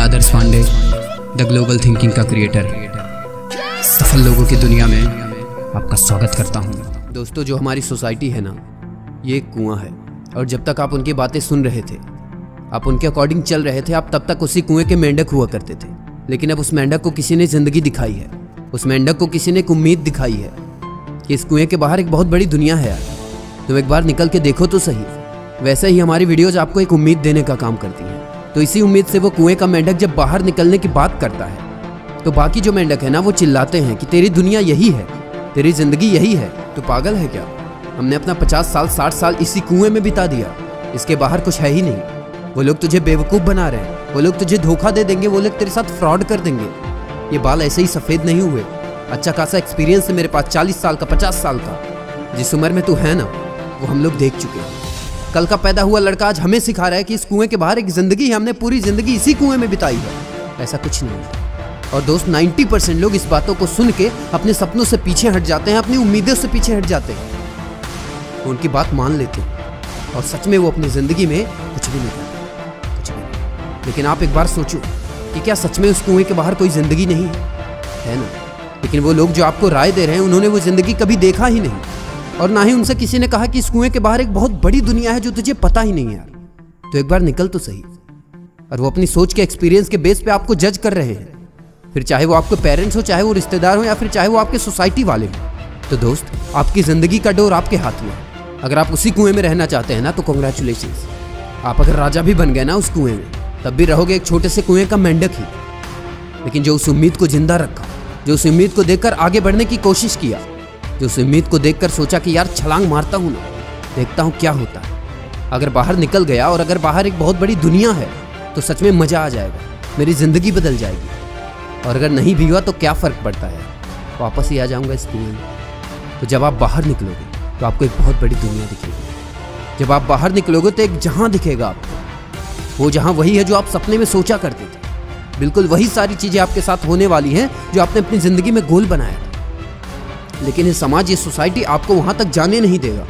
Adarsh Pandey, the global thinking का creator. सफल लोगों की दुनिया में आपका स्वागत करता हूँ। दोस्तों, जो हमारी सोसाइटी है ना, ये एक कुआँ है। और जब तक आप उनकी बातें सुन रहे थे, आप उनके अकॉर्डिंग चल रहे थे, आप तब तक उसी कुएँ के मेंढक हुआ करते थे। लेकिन अब उस मेंढक को किसी ने ज़िंदगी दिखाई है। उस मेंढक को किसी ने एक उम्मीद दिखाई है कि इस कुएँ के बाहर एक बहुत बड़ी दुनिया है। तुम एक बार निकल के देखो तो सही। वैसे ही हमारी वीडियोज़ आपको एक उम्मीद देने का काम करती हैं। तो इसी उम्मीद से वो कुएँ का मेंढक जब बाहर निकलने की बात करता है तो बाकी जो मेंढक है ना, वो चिल्लाते हैं कि तेरी दुनिया यही है, तेरी ज़िंदगी यही है तो पागल है क्या? हमने अपना पचास साल, साठ साल इसी कुएँ में बिता दिया, इसके बाहर कुछ है ही नहीं। वो लोग तुझे बेवकूफ़ बना रहे हैं, वो लोग तुझे धोखा दे देंगे, वो लोग तेरे साथ फ्रॉड कर देंगे। ये बाल ऐसे ही सफ़ेद नहीं हुए। अच्छा खासा एक्सपीरियंस है मेरे पास, चालीस साल का, पचास साल का। जिस उम्र में तू है ना, वो हम लोग देख चुके हैं। कल का पैदा हुआ लड़का आज हमें सिखा रहा है कि इस कुएँ के बाहर एक ज़िंदगी है, हमने पूरी ज़िंदगी इसी कुएँ में बिताई है। ऐसा कुछ नहीं होता और दोस्त 90 परसेंट लोग इस बातों को सुन के अपने सपनों से पीछे हट जाते हैं, अपनी उम्मीदों से पीछे हट जाते हैं। उनकी बात मान लेते हैं। और सच में वो अपनी ज़िंदगी में कुछ भी नहीं करते। कुछ भी नहीं। लेकिन आप एक बार सोचो कि क्या सच में उस कुएँ के बाहर कोई ज़िंदगी नहीं है? है ना? लेकिन वो लोग जो आपको राय दे रहे हैं, उन्होंने वो ज़िंदगी कभी देखा ही नहीं। और ना ही उनसे किसी ने कहा कि इस कुएँ के बाहर एक बहुत बड़ी दुनिया है जो तुझे पता ही नहीं यार। तो एक बार निकल तो सही। और वो अपनी सोच के एक्सपीरियंस के बेस पे आपको जज कर रहे हैं। फिर चाहे वो आपके पेरेंट्स हो, चाहे वो रिश्तेदार हो, या फिर चाहे वो आपके सोसाइटी वाले हो। तो दोस्त, आपकी ज़िंदगी का डोर आपके हाथ में अगर आप उसी कुएँ में रहना चाहते हैं ना तो कॉन्ग्रेचुलेशन आप अगर राजा भी बन गए ना उस कुएँ में, तब भी रहोगे एक छोटे से कुएँ का मेंढक ही। लेकिन जो उस उम्मीद को ज़िंदा रखा, जो उस उम्मीद को देखकर आगे बढ़ने की कोशिश किया जो उस उम्मीद को देखकर सोचा कि यार छलांग मारता हूँ ना। देखता हूँ क्या होता है। अगर बाहर निकल गया और अगर बाहर एक बहुत बड़ी दुनिया है तो सच में मज़ा आ जाएगा। मेरी ज़िंदगी बदल जाएगी। और अगर नहीं भी हुआ तो क्या फ़र्क पड़ता है? वापस ही आ जाऊँगा इस दुनिया में। तो जब आप बाहर निकलोगे तो आपको एक बहुत बड़ी दुनिया दिखेगी। जब आप बाहर निकलोगे तो एक जहाँ दिखेगा आपको। वो जहाँ वही है जो आप सपने में सोचा करते थे। बिल्कुल वही सारी चीज़ें आपके साथ होने वाली हैं, जो आपने अपनी ज़िंदगी में गोल बनाया था। लेकिन ये समाज, ये सोसाइटी आपको वहाँ तक जाने नहीं देगा।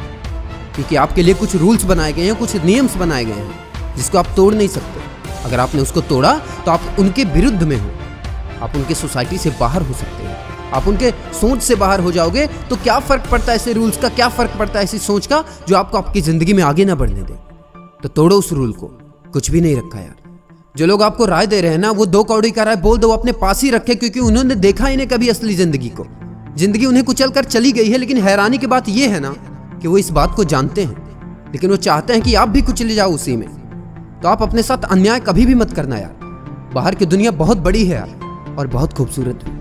क्योंकि आपके लिए कुछ रूल्स बनाए गए हैं, कुछ नियम्स बनाए गए हैं, जिसको आप तोड़ नहीं सकते। अगर आपने उसको तोड़ा तो आप उनके विरुद्ध में हो। आप उनके सोसाइटी से बाहर हो सकते हैं। आप उनके सोच से बाहर हो जाओगे तो क्या फ़र्क पड़ता है ऐसे रूल्स का? क्या फ़र्क पड़ता है ऐसी सोच का, जो आपको आपकी ज़िंदगी में आगे ना बढ़ने दे? तो तोड़ो उस रूल को। कुछ भी नहीं रखा यार। जो लोग आपको राय दे रहे हैं ना, वो दो कौड़ी का राय बोल दो अपने पास ही रखे, क्योंकि उन्होंने देखा ही नहीं कभी असली ज़िंदगी को। ज़िंदगी उन्हें कुचल कर चली गई है, लेकिन हैरानी की बात यह है ना कि वो इस बात को जानते हैं, लेकिन वो चाहते हैं कि आप भी कुचले जाओ उसी में। तो आप अपने साथ अन्याय कभी भी मत करना यार। बाहर की दुनिया बहुत बड़ी है यार, और बहुत खूबसूरत भी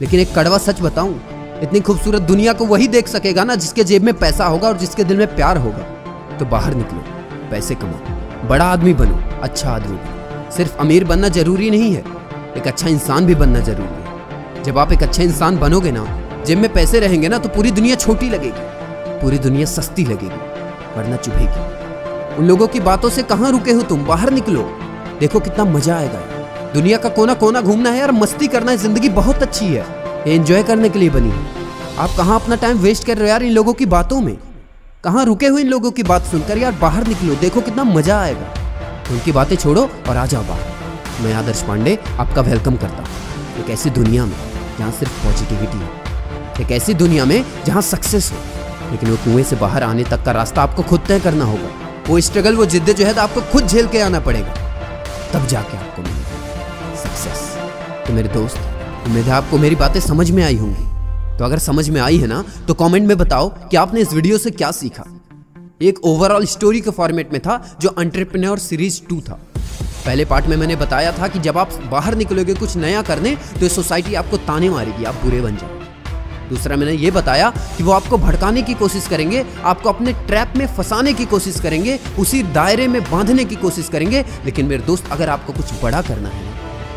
लेकिन एक कड़वा सच बताऊँ, इतनी खूबसूरत दुनिया को वही देख सकेगा ना जिसके जेब में पैसा होगा और जिसके दिल में प्यार होगा। तो बाहर निकलो, पैसे कमाओ, बड़ा आदमी बनो अच्छा आदमी बनो। सिर्फ़ अमीर बनना ज़रूरी नहीं है, एक अच्छा इंसान भी बनना ज़रूरी है। जब आप एक अच्छा इंसान बनोगे ना जेब में पैसे रहेंगे ना तो पूरी दुनिया छोटी लगेगी। पूरी दुनिया सस्ती लगेगी, वरना चुभेगी। उन लोगों की बातों से कहाँ रुके हो तुम? बाहर निकलो। देखो कितना मज़ा आएगा। दुनिया का कोना कोना घूमना है यार मस्ती करना है। ज़िंदगी बहुत अच्छी है। ये एंजॉय करने के लिए बनी है। आप कहाँ अपना टाइम वेस्ट कर रहे हो यार इन लोगों की बातों में? कहाँ रुके हुए इन लोगों की बात सुनकर यार? बाहर निकलो। देखो कितना मज़ा आएगा। उनकी बातें छोड़ो और आ जाओ बाहर। मैं आदर्श पांडे आपका वेलकम करता हूँ। एक ऐसी दुनिया में जहाँ सिर्फ़ पॉजिटिविटी है। एक ऐसी दुनिया में जहाँ सक्सेस हो। लेकिन वो कुएँ से बाहर आने तक का रास्ता आपको खुद तय करना होगा। वो स्ट्रगल वो जिद्द है आपको खुद झेल के आना पड़ेगा। तब जाके आपको मिलेगा सक्सेस तो मेरे दोस्त, उम्मीद है आपको मेरी बातें समझ में आई होंगी। तो अगर समझ में आई है ना तो कमेंट में बताओ कि आपने इस वीडियो से क्या सीखा। एक ओवरऑल स्टोरी के फॉर्मेट में था, जो एंटरप्रेन्योर सीरीज़ टू था। पहले पार्ट में मैंने बताया था कि जब आप बाहर निकलोगे कुछ नया करने तो सोसाइटी आपको ताने मारेगी, आप बुरे बन जाओ दूसरा मैंने ये बताया कि वो आपको भड़काने की कोशिश करेंगे, आपको अपने ट्रैप में फंसाने की कोशिश करेंगे, उसी दायरे में बांधने की कोशिश करेंगे। लेकिन मेरे दोस्त, अगर आपको कुछ बड़ा करना है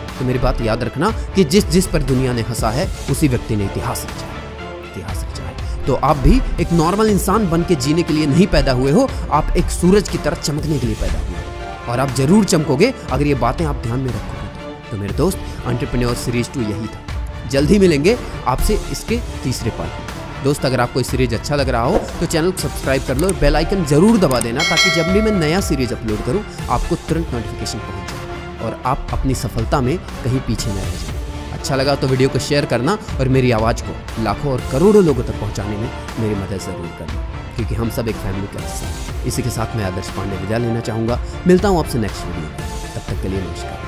तो मेरी बात याद रखना कि जिस जिस पर दुनिया ने हंसा है, उसी व्यक्ति ने इतिहास रचा इतिहास रचा है। तो आप भी एक नॉर्मल इंसान बन के जीने के लिए नहीं पैदा हुए हो, आप एक सूरज की तरह चमकने के लिए पैदा हुए हो। और आप ज़रूर चमकोगे, अगर ये बातें आप ध्यान में रखोगे तो। मेरे दोस्त एंटरप्रेन्योर सीरीज़ टू यही था। जल्द ही मिलेंगे आपसे इसके तीसरे पार्ट दोस्त, अगर आपको सीरीज़ अच्छा लग रहा हो तो चैनल को सब्सक्राइब कर लो बेल आइकन ज़रूर दबा देना ताकि जब भी मैं नया सीरीज़ अपलोड करूँ, आपको तुरंत नोटिफिकेशन पहुँच जाए और आप अपनी सफलता में कहीं पीछे न रह जाएँ। अच्छा लगा तो वीडियो को शेयर करना और मेरी आवाज़ को लाखों और करोड़ों लोगों तक पहुँचाने में मेरी मदद ज़रूर करना, क्योंकि हम सब एक फैमिली का हिस्सा हैं। इसी के साथ मैं आदर्श पांडे विदा लेना चाहूँगा। मिलता हूँ आपसे नेक्स्ट वीडियो तब तक के लिए नमस्कार।